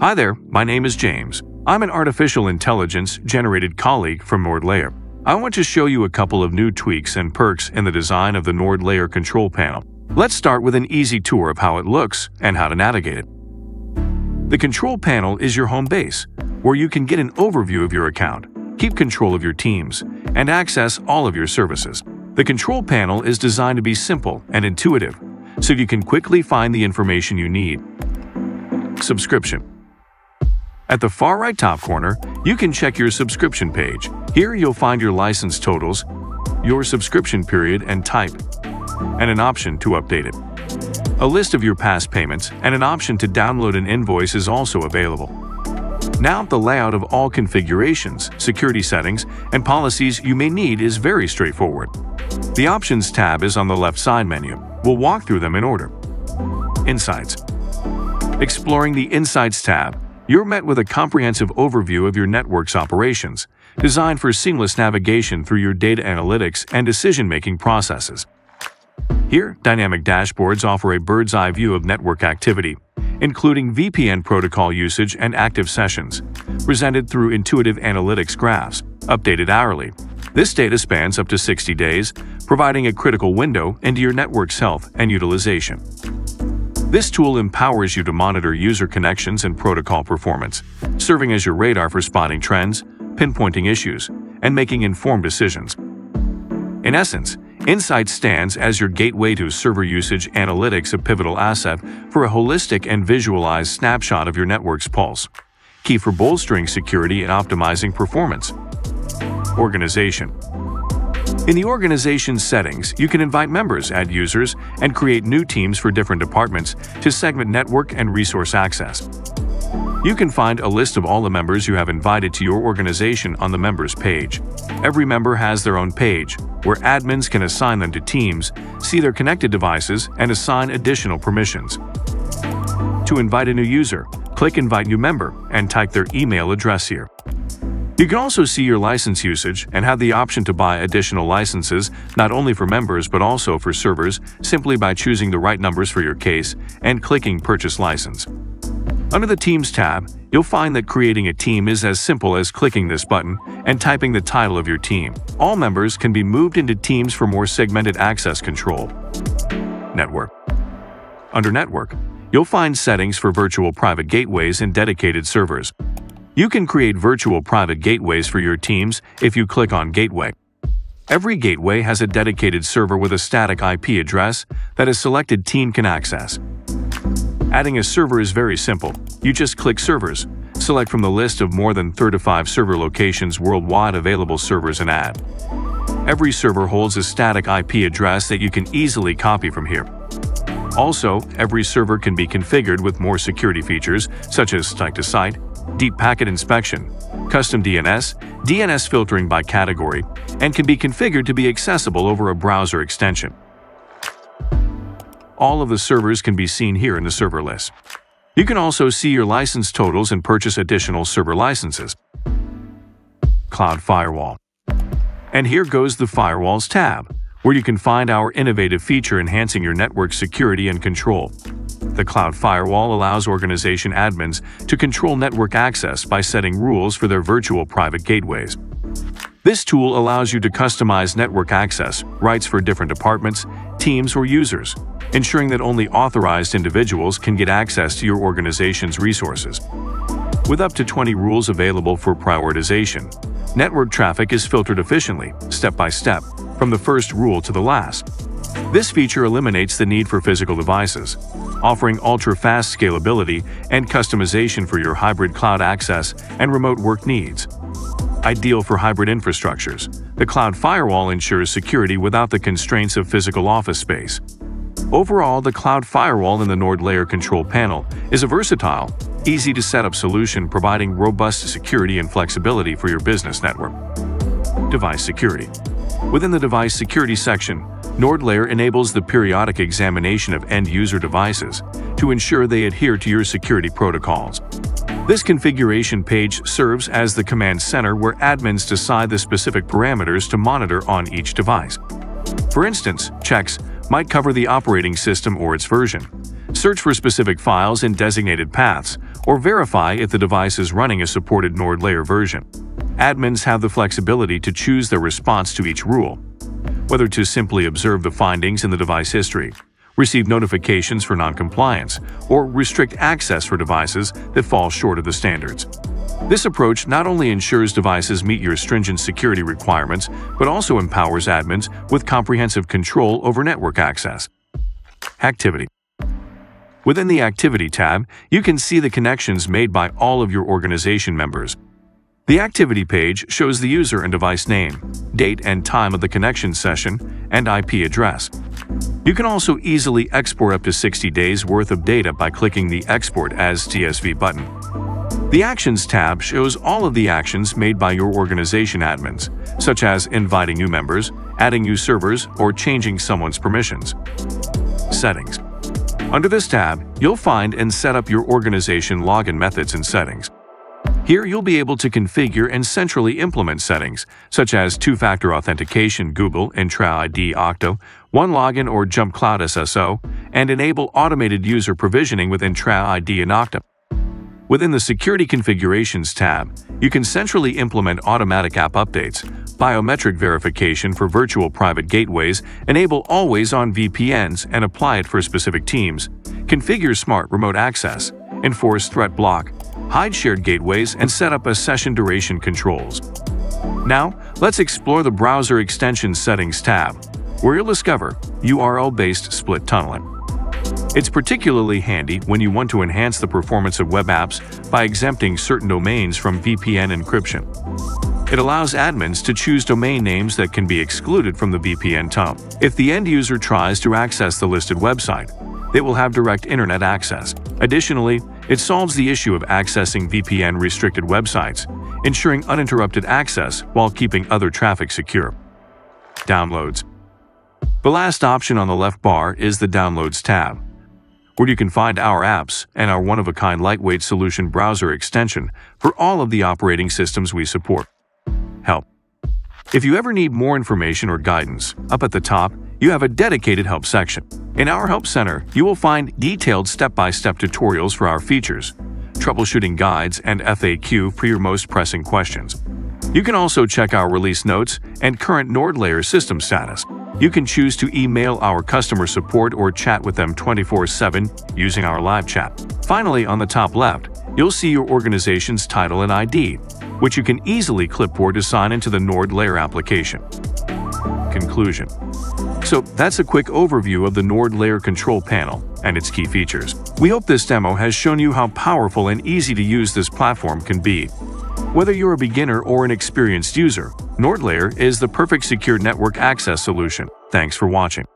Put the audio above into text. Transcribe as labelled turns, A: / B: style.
A: Hi there, my name is James. I'm an artificial intelligence generated colleague from NordLayer. I want to show you a couple of new tweaks and perks in the design of the NordLayer control panel. Let's start with an easy tour of how it looks and how to navigate it. The control panel is your home base, where you can get an overview of your account, keep control of your teams, and access all of your services. The control panel is designed to be simple and intuitive, so you can quickly find the information you need. Subscription At the far right top corner, you can check your subscription page. Here you'll find your license totals, your subscription period and type, and an option to update it. A list of your past payments and an option to download an invoice is also available. Now, the layout of all configurations, security settings, and policies you may need is very straightforward. The Options tab is on the left side menu. We'll walk through them in order. Insights Exploring the Insights tab, you're met with a comprehensive overview of your network's operations, designed for seamless navigation through your data analytics and decision-making processes. Here, dynamic dashboards offer a bird's-eye view of network activity, including VPN protocol usage and active sessions, presented through intuitive analytics graphs, updated hourly. This data spans up to 60 days, providing a critical window into your network's health and utilization. This tool empowers you to monitor user connections and protocol performance, serving as your radar for spotting trends, pinpointing issues, and making informed decisions. In essence, Insight stands as your gateway to server usage analytics, a pivotal asset for a holistic and visualized snapshot of your network's pulse, key for bolstering security and optimizing performance. Organization in the organization's settings, you can invite members, add users, and create new teams for different departments to segment network and resource access. You can find a list of all the members you have invited to your organization on the Members page. Every member has their own page, where admins can assign them to teams, see their connected devices, and assign additional permissions. To invite a new user, click Invite New Member and type their email address here. You can also see your license usage and have the option to buy additional licenses not only for members but also for servers simply by choosing the right numbers for your case and clicking Purchase License. Under the Teams tab, you'll find that creating a team is as simple as clicking this button and typing the title of your team. All members can be moved into teams for more segmented access control. Network Under Network, you'll find settings for virtual private gateways and dedicated servers. You can create virtual private gateways for your teams if you click on Gateway. Every gateway has a dedicated server with a static IP address that a selected team can access. Adding a server is very simple. You just click Servers, select from the list of more than 35 server locations worldwide available servers and add. Every server holds a static IP address that you can easily copy from here. Also, every server can be configured with more security features such as site-to-site, deep packet inspection, custom DNS, DNS filtering by category, and can be configured to be accessible over a browser extension. All of the servers can be seen here in the server list. You can also see your license totals and purchase additional server licenses. Cloud Firewall. And here goes the Firewalls tab, where you can find our innovative feature enhancing your network security and control. The Cloud Firewall allows organization admins to control network access by setting rules for their virtual private gateways. This tool allows you to customize network access rights for different departments, teams, or users, ensuring that only authorized individuals can get access to your organization's resources. With up to 20 rules available for prioritization, network traffic is filtered efficiently, step by step, from the first rule to the last. This feature eliminates the need for physical devices, offering ultra-fast scalability and customization for your hybrid cloud access and remote work needs. Ideal for hybrid infrastructures, the Cloud Firewall ensures security without the constraints of physical office space. Overall, the Cloud Firewall in the NordLayer control panel is a versatile, easy-to-set-up solution providing robust security and flexibility for your business network. Device Security Within the Device Security section, NordLayer enables the periodic examination of end-user devices to ensure they adhere to your security protocols. This configuration page serves as the command center where admins decide the specific parameters to monitor on each device. For instance, checks might cover the operating system or its version, search for specific files in designated paths, or verify if the device is running a supported NordLayer version. Admins have the flexibility to choose their response to each rule, whether to simply observe the findings in the device history, receive notifications for noncompliance, or restrict access for devices that fall short of the standards. This approach not only ensures devices meet your stringent security requirements, but also empowers admins with comprehensive control over network access. Activity Within the Activity tab, you can see the connections made by all of your organization members. The Activity page shows the user and device name, date and time of the connection session, and IP address. You can also easily export up to 60 days worth of data by clicking the Export as CSV button. The Actions tab shows all of the actions made by your organization admins, such as inviting new members, adding new servers, or changing someone's permissions. Settings Under this tab, you'll find and set up your organization login methods and settings. Here you'll be able to configure and centrally implement settings, such as two-factor authentication Google, Entra ID Okta, OneLogin or JumpCloud SSO, and enable automated user provisioning with Entra ID and Okta. Within the Security Configurations tab, you can centrally implement automatic app updates, biometric verification for virtual private gateways, enable always-on VPNs and apply it for specific teams, configure smart remote access, enforce threat block, hide shared gateways, and set up a session duration controls. Now, let's explore the Browser Extension Settings tab, where you'll discover URL-based split tunneling. It's particularly handy when you want to enhance the performance of web apps by exempting certain domains from VPN encryption. It allows admins to choose domain names that can be excluded from the VPN tunnel. If the end user tries to access the listed website, they will have direct internet access. Additionally, it solves the issue of accessing VPN-restricted websites, ensuring uninterrupted access while keeping other traffic secure. Downloads The last option on the left bar is the Downloads tab where you can find our apps and our one-of-a-kind lightweight solution browser extension for all of the operating systems we support. Help. If you ever need more information or guidance, up at the top, you have a dedicated help section. In our Help Center, you will find detailed step-by-step -step tutorials for our features, troubleshooting guides, and FAQ for your most pressing questions. You can also check our release notes and current NordLayer system status. You can choose to email our customer support or chat with them 24-7 using our live chat. Finally, on the top left, you'll see your organization's title and ID, which you can easily clipboard to sign into the NordLayer application. Conclusion So that's a quick overview of the NordLayer control panel and its key features. We hope this demo has shown you how powerful and easy to use this platform can be. Whether you're a beginner or an experienced user, NordLayer is the perfect secure network access solution. Thanks for watching.